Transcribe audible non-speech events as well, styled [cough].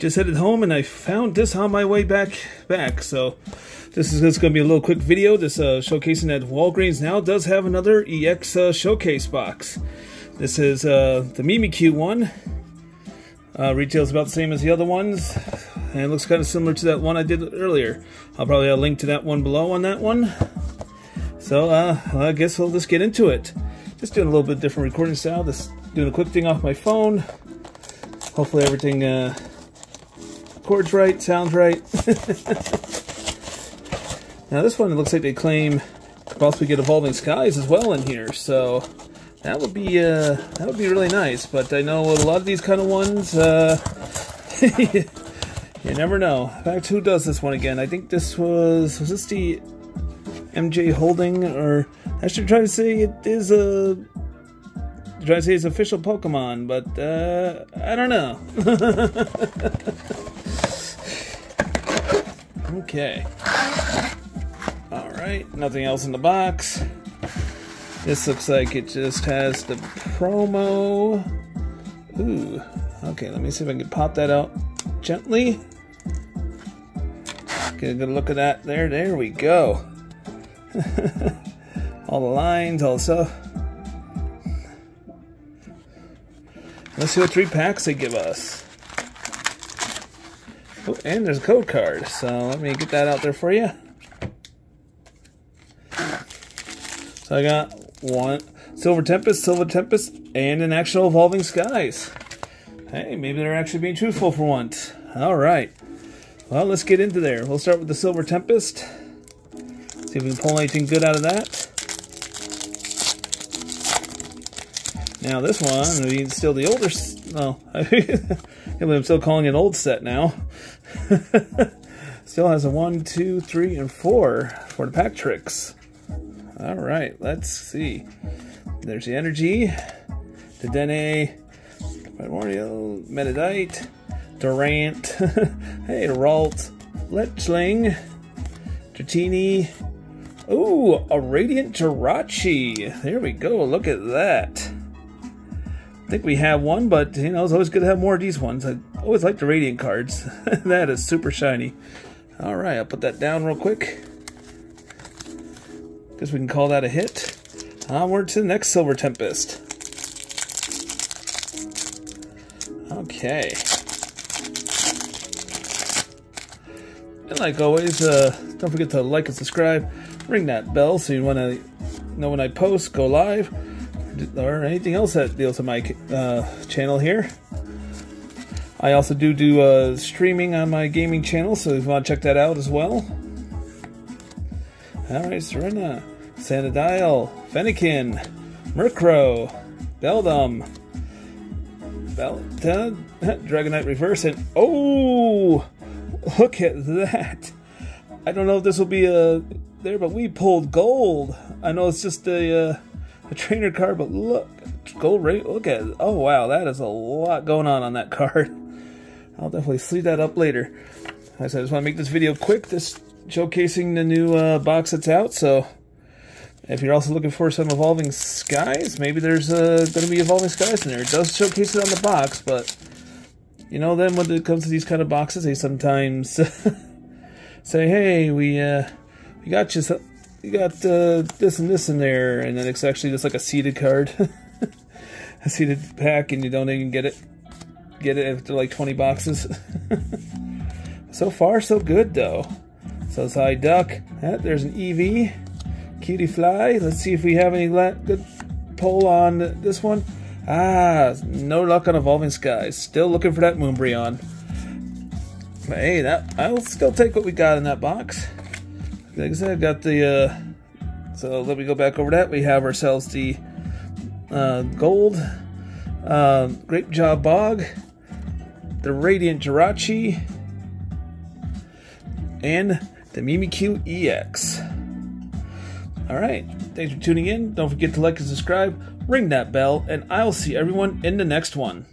just headed home and I found this on my way back. Back, so this is just going to be a little quick video. This uh, showcasing that Walgreens now does have another EX uh, showcase box. This is uh, the Mimikyu one. Uh, retails about the same as the other ones, and looks kind of similar to that one I did earlier. I'll probably have a link to that one below on that one. So uh, I guess we'll just get into it. Just doing a little bit different recording style. Just doing a quick thing off my phone. Hopefully everything records right, sounds right. [laughs] now this one, looks like they claim possibly get Evolving Skies as well in here. So that would be uh, that would be really nice. But I know a lot of these kind of ones, uh, [laughs] you never know. In fact, who does this one again? I think this was was this the MJ Holding, or I should try to say it is a try to say it's official Pokemon, but uh, I don't know. [laughs] okay. All right, nothing else in the box. This looks like it just has the promo. Ooh. Okay, let me see if I can pop that out gently. Get a good look at that there. There we go. [laughs] all the lines, all the stuff. Let's see what three packs they give us. And there's a code card, so let me get that out there for you. So I got one Silver Tempest, Silver Tempest, and an actual Evolving Skies. Hey, maybe they're actually being truthful for once. All right. Well, let's get into there. We'll start with the Silver Tempest. See if we can pull anything good out of that. Now this one, I mean, still the older. Well, [laughs] I'm still calling it old set now. [laughs] still has a one, two, three, and four for the pack tricks. All right, let's see. There's the energy, the Dene, Primordial, Meditite, Durant, [laughs] hey, Ralt, Fletchling, Dratini. Ooh, a Radiant Jirachi. There we go. Look at that. Think we have one, but you know, it's always good to have more of these ones. I always like the Radiant cards. [laughs] that is super shiny. All right, I'll put that down real quick. Guess we can call that a hit. Onward to the next Silver Tempest. Okay. And like always, uh, don't forget to like and subscribe. Ring that bell so you want to know when I post, go live, or anything else that deals with my uh, channel here. I also do do uh, streaming on my gaming channel, so if you want to check that out as well. Alright, Serena, Sandadial, Fennekin, Murkrow, Beldum, Belta, [laughs] Dragonite Reverse, and oh, look at that. I don't know if this will be a there, but we pulled gold. I know it's just a uh, a trainer card, but look, gold rate. Look at. Oh wow, that is a lot going on on that [laughs] card. I'll definitely sleeve that up later. I said, I just want to make this video quick. just showcasing the new uh, box that's out. So if you're also looking for some Evolving Skies, maybe there's uh, going to be Evolving Skies in there. It does showcase it on the box, but you know, then when it comes to these kind of boxes, they sometimes [laughs] say, "Hey, we uh, we got you, you got uh, this and this in there," and then it's actually just like a seeded card, [laughs] a seeded pack, and you don't even get it get it after like 20 boxes. [laughs] so far, so good though. So Psyduck. Yeah, there's an EV. Cutiefly. Let's see if we have any good pull on this one. Ah, no luck on Evolving Skies. Still looking for that Moonbreon. But hey, that I'll still take what we got in that box. Like I said, got the. Uh, so let me go back over that. We have ourselves the uh, gold uh, Gapejaw Bog, the Radiant Jirachi, and the Mimikyu EX. Alright, thanks for tuning in. Don't forget to like and subscribe, ring that bell, and I'll see everyone in the next one.